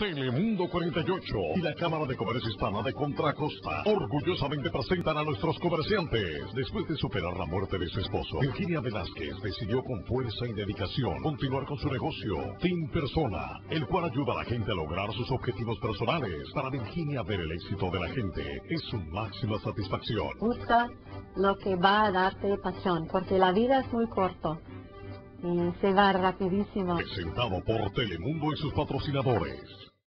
Telemundo 48 y la Cámara de Comercio Hispana de Contra Costa orgullosamente presentan a nuestros comerciantes. Después de superar la muerte de su esposo, Virginia Velázquez decidió con fuerza y dedicación continuar con su negocio, Team Persona, el cual ayuda a la gente a lograr sus objetivos personales. Para Virginia ver el éxito de la gente es su máxima satisfacción. Busca lo que va a darte pasión, porque la vida es muy corto y se va rapidísimo. Presentado por Telemundo y sus patrocinadores.